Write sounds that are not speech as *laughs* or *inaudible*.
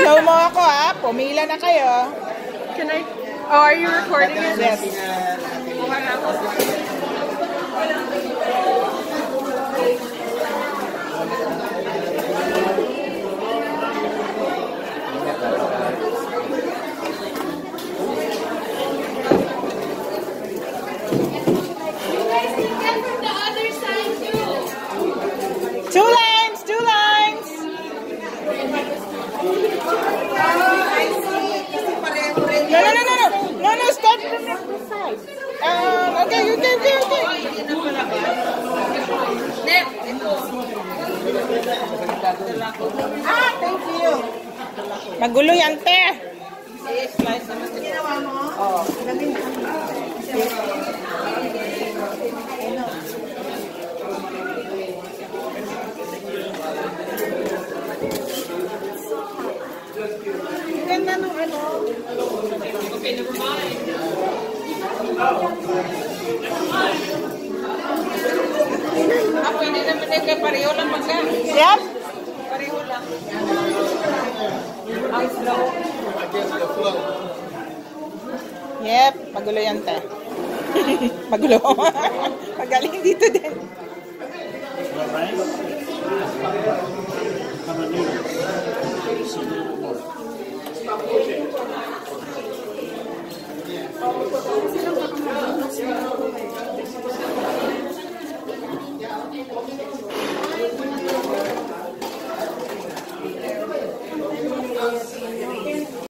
Slow mo ako ha. Pumila na kayo. Can I? Oh, are you recording it? Yes. You guys can get from the other side too. Two lines, two lines. No, no, no, no, no. No, no, start from the side. Um, okay, okay, okay, okay. Ah, thank you. Magulo yan, te. Ganda ng ano. Ah, pwede naman eh, kaya pareho lang magka. Yep. Pareho lang. Ang slow. Yep, magulo yan, te. *laughs* magulo. *laughs* Magaling dito din.